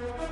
you.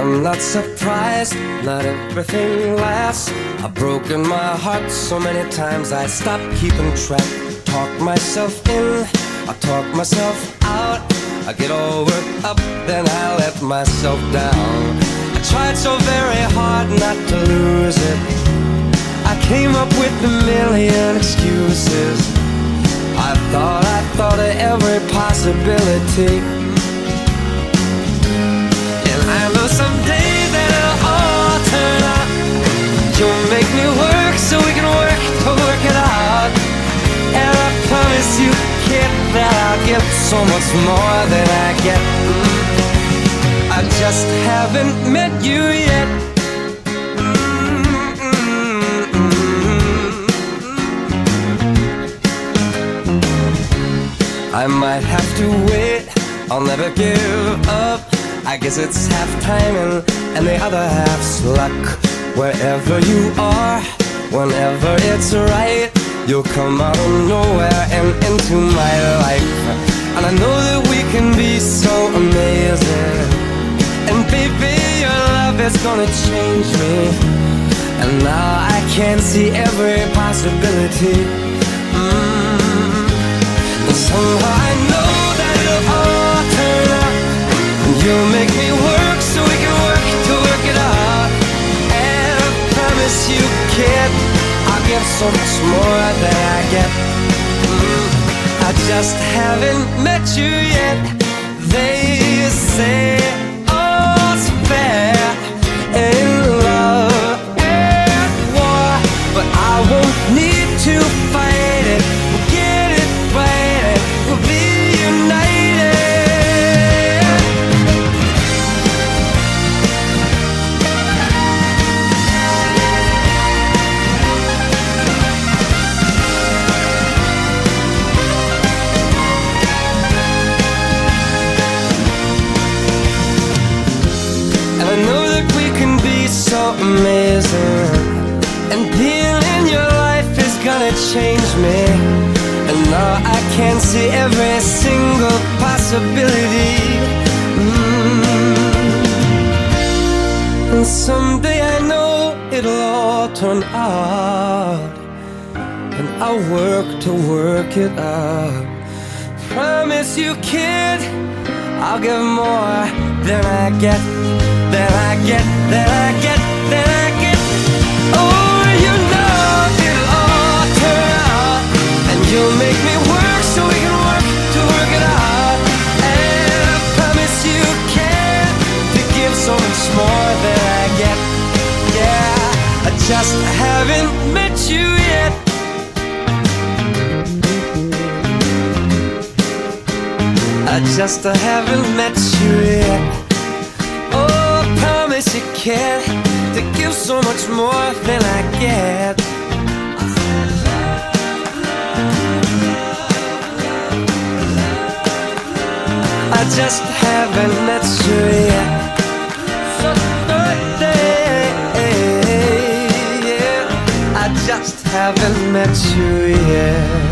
I'm not surprised, not everything lasts. I've broken my heart so many times I stopped keeping track. Talk myself in, I talk myself out. I get all worked up, then I let myself down. I tried so very hard not to lose it. I came up with a million excuses. I thought I thought of every possibility. Promise you, kid, that I'll give so much more than I get. I just haven't met you yet. I might have to wait, I'll never give up. I guess it's half timing and the other half's luck. Wherever you are, whenever it's right, you'll come out of nowhere and into my life. And I know that we can be so amazing. And baby, your love is gonna change me. And now I can see every possibility. Mm. And somehow I know that it'll all turn out. You'll make me work so we can work to work it out. And I promise you, I'll so much more than I get. Mm, I just haven't met you yet. Is gonna change me. And now I can see every single possibility. Mm. And someday I know it'll all turn out. And I'll work to work it out. Promise you, kid, I'll give more than I get, than I get, than I get, just haven't met you yet. I just haven't met you yet. Oh, I promise you can to give so much more than I get. I just haven't met you yet. haven't met you yet